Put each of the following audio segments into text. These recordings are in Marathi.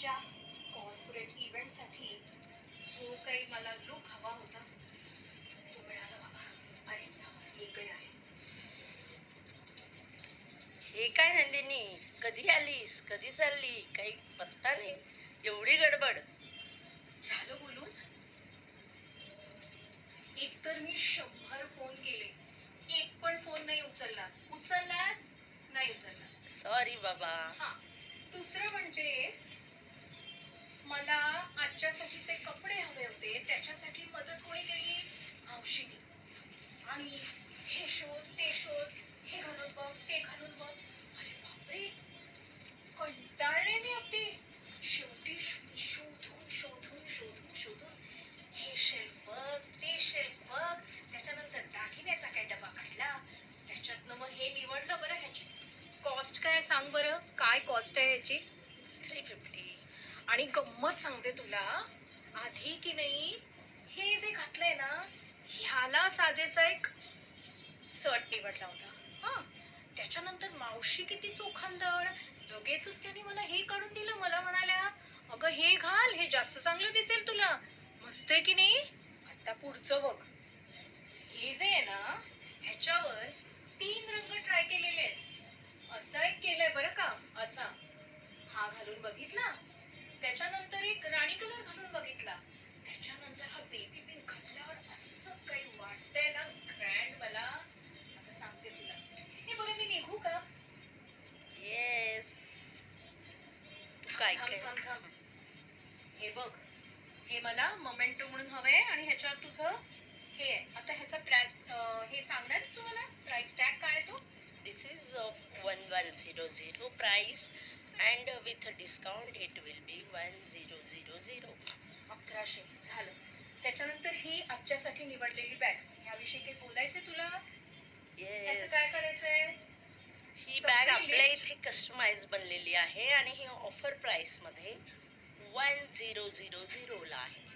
आजच्या कॉर्पोरेट इव्हेंटसाठी जो काही मला लुक हवा होता तो मिळाला बाबा. अरे इकडे आहे. हे काय नंदिनी? कधी आलीस? कधी चालली? काही पत्ता नाही. एवढी गडबड. झालं बोलून? एक तर मी शंभर फोन केले. एक पण फोन नाही उचललास. उचललास? नाही उचललास. सॉरी बाबा. हा. दुसरं म्हणजे मला आजच्यासाठीचे कपडे हवे होते त्याच्यासाठी मदत कोणी केली? मावशीने आणि हे शोध ते शोध हे घालून बघ ते घालून बघ. अरे बापरे! कंटाळले मी अगदी. शेवटी शोधून शोधून शोधून शोधून. हे शेल्फ बघ ते शेल्फ बघ. त्याच्यानंतर दागिन्याचा काय डबा काढला? त्याच्यातनं मग हे निवडलं बरं ह्याची. कॉस्ट काय सांग बरं? काय कॉस्ट आहे ह्याची? थ्री फिफ्टी आणि गंमत सांगते तुला आधी की नाही हे जे घातलंय ना ह्याला साजेसा एक सट निवडला होता. हा त्याच्यानंतर मावशी किती चोखांदळ लगेचच त्याने मला हे काढून दिलं. मला म्हणाल्या अगं हे घाल हे जास्त चांगलं दिसेल तुला. मस्त आहे की नाही? आता पुढचं बघ. हे जे आहे ना ह्याच्यावर तीन रंग ट्राय केलेले आहेत. असं एक केलंय बरं का असा. हा घालून बघितला? त्याच्यानंतर एक राणी कलर घालून बघितला. त्याच्यानंतर हा बेबी पिंक घातल्यावर असं काही वाटतंय ना ग्रँड मला. आता सांगते तुला. हे बरं मी निघू का? येस काय. हे बघ. हे मला मोमेंटो म्हणून हवंय आणि ह्याच्यावर तुझं हे आहे. आता ह्याचा प्राइस हे सांगणारच तू मला? प्राइस टॅग काय तो? This is one one zero zero price and with discount it will be one zero zero zero अकराशे. झालं. त्याच्यानंतर ही आजच्यासाठी निवडलेली बॅग ह्याविषयी काही बोलायचंय तुला? काय करायचंय? ही बॅग आपल्या इथे कस्टमाइज बनलेली आहे आणि ही ऑफर प्राइसमध्ये वन झिरो झिरो झिरोला आहे.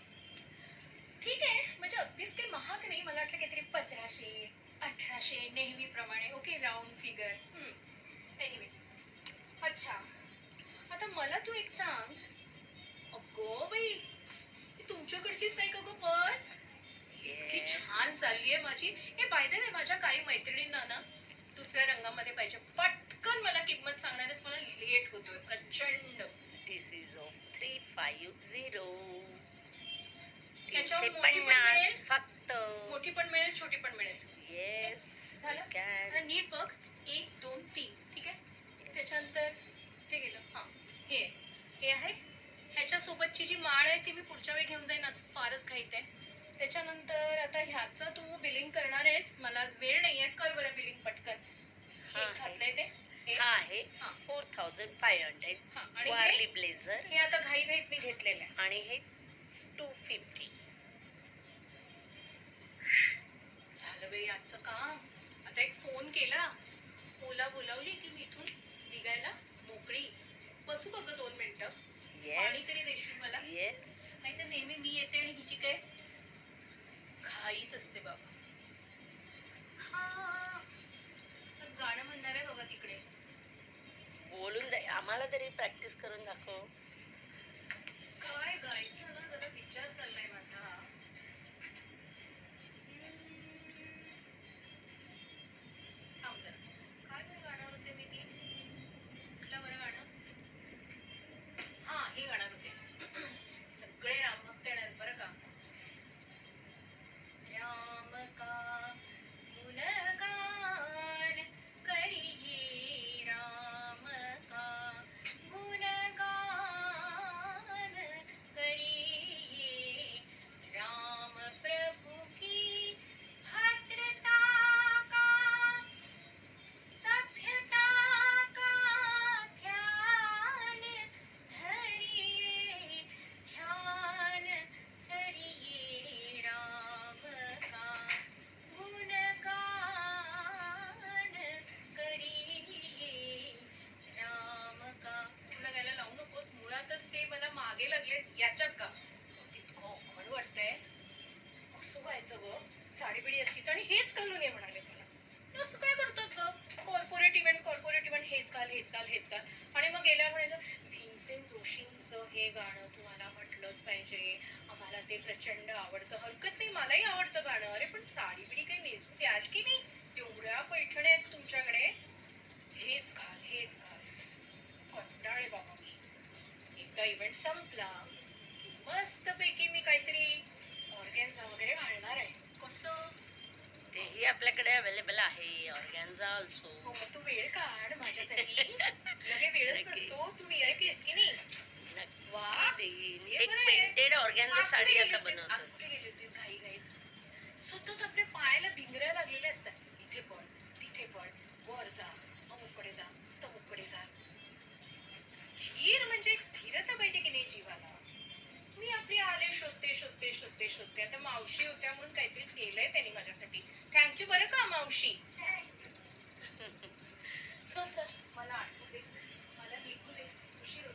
ठीक आहे. म्हणजे अगदीच काही महाग नाही. मला वाटलं काहीतरी पंधराशे अठराशे नेहमीप्रमाणे. ओके राऊंड फिगर एनिवेज अच्छा. आता मला तू एक सांग. अगो बाई तुमच्याकडचीच नाही का गो पर्स? इतकी. छान चालली आहे माझी. हे बायदे आहे माझ्या काही मैत्रिणींना ना दुसऱ्या रंगामध्ये पाहिजे. पटकन मला किंमत सांगणारच मला लेट होतोय प्रचंड. This is off three five zero पन्नास? फक्त. मोठी पण मिळेल छोटी पण मिळेल. येस झालं? नीट बघ. एक दोन तीन. ठीक आहे? त्याच्यानंतर हे गेलं. हां. हे हे आहे. ह्याच्या सोबतची जी माळ आहे ती मी पुढच्या वेळी घेऊन जाईन. आज फारच घाईत आहे. त्याच्यानंतर आता ह्याचं तू बिलिंग करणार आहेस. मला वेळ नाही आहे. कर बरं बिलिंग पटकन. घातलंय ते. हे आहे. फोर थाउजंड फाय हंड्रेड आणि वारली ब्लेझर हे आता घाई घाईत मी घेतलेलं आहे. आणि हे टू फिफ्टी झालं बाई आजचं काम. आता एक फोन केला. ओला बोलावली की मी इथून निघायला मोकळी. बसू बघ दोन मिनिटं. पाणी तरी देशील मला? येस नाही तर नेहमी मी येते आणि हिची काय घाईच असते बाबा. हा. गाणं म्हणणार आहे बाबा तिकडे. बोलून दे. आम्हाला तरी प्रॅक्टिस करून दाखव. काय गायचं ना? जरा विचार चाललाय सगळं गायचं असली साडी बिडी असती तर. आणि हेच घालून ये म्हणाले मला. असं काय करतात ग? कॉर्पोरेट इव्हेंट कॉर्पोरेट इव्हेंट हेच घाल हेच घाल हेच घाल. आणि मग गेल्या म्हणायचं भीमसेन जोशींचं हे गाणं तुम्हाला म्हटलंच पाहिजे. आम्हाला ते प्रचंड आवडतं. हरकत नाही मलाही आवडतं गाणं. अरे पण साडी बिडी काही नेसून द्याल की नाही? तेवढ्या पैठण्या आहेत तुमच्याकडे. हेच घाल हेच घाल. कंटाळे बाबा मी. एकदा इव्हेंट संपला. मस्तपैकी मी काहीतरी ऑर्गॅन्झा वगैरे घालणार आहे. कसं? तेही आपल्याकडे अवेलेबल आहे ऑर्गॅन्झा ऑल्सो हो मग तू वेळ काढ माझ्यासाठी. लगे वेळच. नसतो. तू VIP आहेस की नाही? वा एक. पेंटेड ऑर्गॅन्झा साडी आता बनवतो खुश होते. आता मावशी होत्या म्हणून काहीतरी केलंय त्यांनी माझ्यासाठी. थँक्यू बरं का मावशी? चल सर मला आठवते मला दे. उशीर